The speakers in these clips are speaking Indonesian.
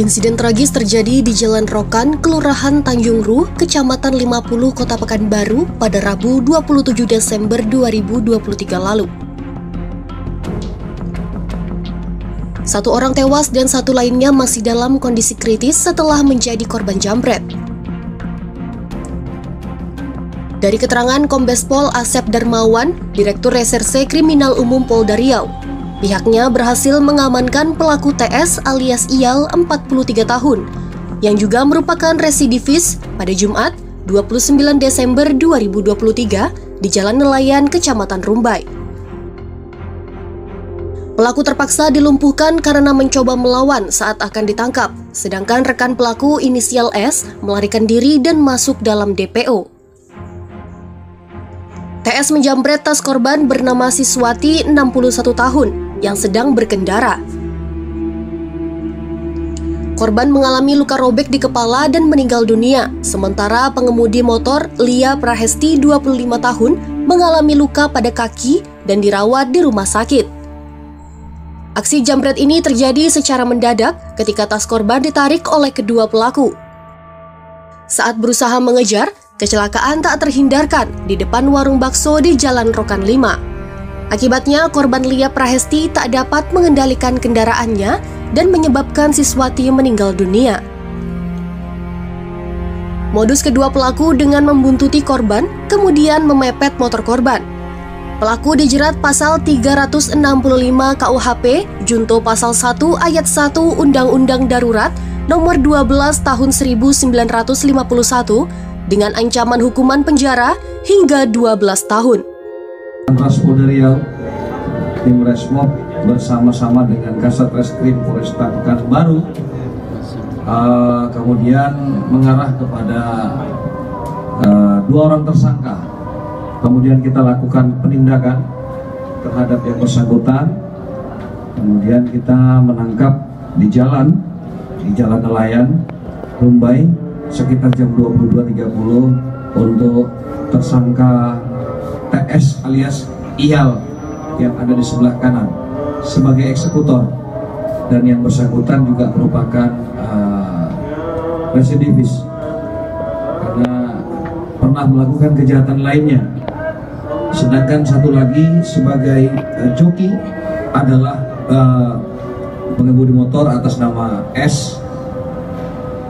Insiden tragis terjadi di Jalan Rokan, Kelurahan Tanjung Ruh, Kecamatan 50, Kota Pekanbaru pada Rabu 27 Desember 2023 lalu. Satu orang tewas dan satu lainnya masih dalam kondisi kritis setelah menjadi korban jambret. Dari keterangan Kombes Pol Asep Darmawan, Direktur Reserse Kriminal Umum Polda Riau, Pihaknya berhasil mengamankan pelaku TS alias Ial 43 tahun yang juga merupakan residivis pada Jumat 29 Desember 2023 di Jalan Nelayan, Kecamatan Rumbai. Pelaku terpaksa dilumpuhkan karena mencoba melawan saat akan ditangkap, sedangkan rekan pelaku inisial S melarikan diri dan masuk dalam DPO. TS menjambret tas korban bernama Siswati 61 tahun yang sedang berkendara. Korban mengalami luka robek di kepala dan meninggal dunia, sementara pengemudi motor Lia Prahesti 25 tahun mengalami luka pada kaki dan dirawat di rumah sakit. Aksi jambret ini terjadi secara mendadak ketika tas korban ditarik oleh kedua pelaku. Saat berusaha mengejar, kecelakaan tak terhindarkan di depan warung bakso di Jalan Rokan 5. Akibatnya, korban Lia Prahesti tak dapat mengendalikan kendaraannya dan menyebabkan Siswati meninggal dunia. Modus kedua pelaku dengan membuntuti korban, kemudian memepet motor korban. Pelaku dijerat pasal 365 KUHP, junto pasal 1 ayat 1 Undang-Undang Darurat nomor 12 tahun 1951 dengan ancaman hukuman penjara hingga 12 tahun. Polda Riau, tim Resmob bersama-sama dengan Kasat Reskrim Polresta Pekanbaru uh, kemudian mengarah kepada uh, dua orang tersangka. Kemudian kita lakukan penindakan terhadap yang bersangkutan. Kemudian kita menangkap di jalan di Jalan Nelayan Rumbai sekitar jam 22.30 untuk tersangka TS alias Ial yang ada di sebelah kanan sebagai eksekutor. Dan yang bersangkutan juga merupakan uh, residivis. Karena pernah melakukan kejahatan lainnya. Sedangkan satu lagi sebagai uh, joki adalah uh, pengemudi motor atas nama S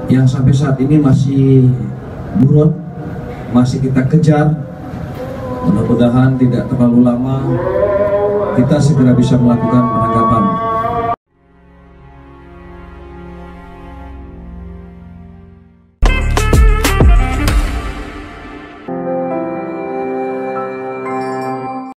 yang sampai saat ini masih buron masih kita kejar Mudah-mudahan tidak terlalu lama kita segera bisa melakukan penangkapan.